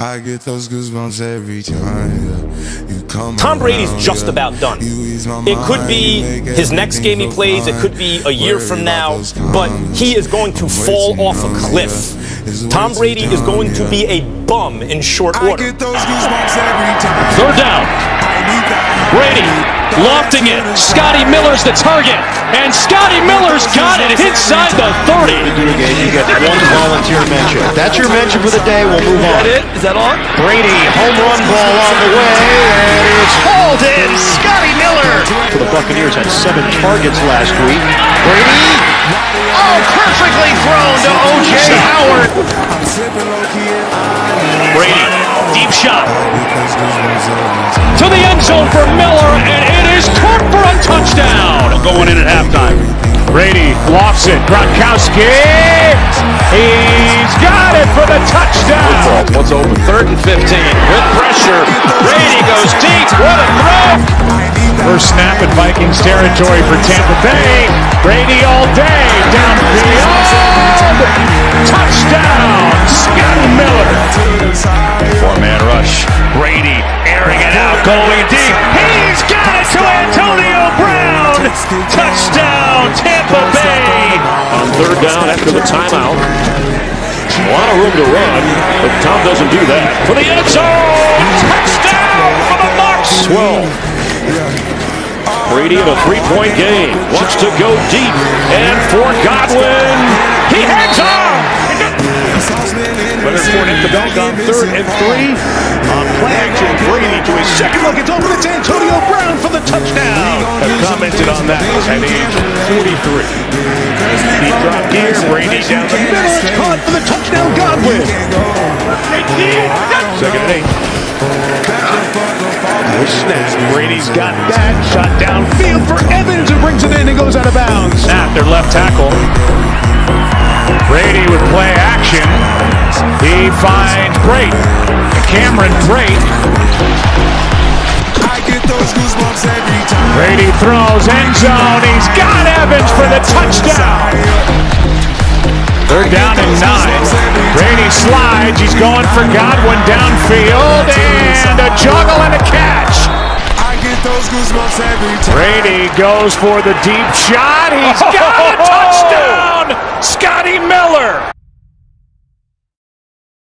I get those goosebumps every time you come Tom Brady's around, just yeah. about done. You ease my It could be his next game he plays, it could be a year from now, but he is going to fall off a cliff. yeah. It's way Tom Brady is going to be a bum in short I order. get those goosebumps every time. Third down. I. Brady lofting it. Scotty Miller's the target. And Scotty Miller's got it inside the 30. That's your mention for the day, we'll move Is on. that it? Is that on? Brady, home run ball on the way, and it's hauled in. Scotty Miller. For the Buccaneers had seven targets last week. Brady, oh, perfectly thrown to O.J. Howard. I'm slipping low key and I Brady, deep shot get those goosebumps every time. to the end zone for Miller, and it is caught for a touchdown. Going in at halftime. Brady lofts it. Gronkowski. Third and 15 with pressure. Brady goes deep. What a throw. First snap in Vikings territory for Tampa Bay. Brady all day. Downfield. Touchdown. Scott Miller. Four-man rush. Brady airing it out, going deep. He's got it to Antonio Brown. Touchdown, Tampa Bay. On third down after the timeout. A lot of room to run, but Tom doesn't do that. For the end zone. Touchdown for the Bucs. 12. Brady in a three-point game. Wants to go deep. And for Godwin, he hangs on. Leonard Fournette the back on third and three. On play action, Brady to his second look. It's open. It's Antonio Brown for the touchdown. Have commented on that at age 43. He dropped here. Brady down the middle. It's caught for the touchdown. Godwin. Second and eight. Nice snap. Brady's got that. Shot downfield for Evans who brings it in and goes out of bounds. Snap their left tackle. Brady would play action. He finds Brate. Cameron Brate. I get those goosebumps every time. Brady throws end zone. He's got Evans for the touchdown. Slides. He's going for Godwin downfield. And a juggle and a catch. I get those goosebumps every time. Brady goes for the deep shot. He's got a touchdown. Scotty Miller.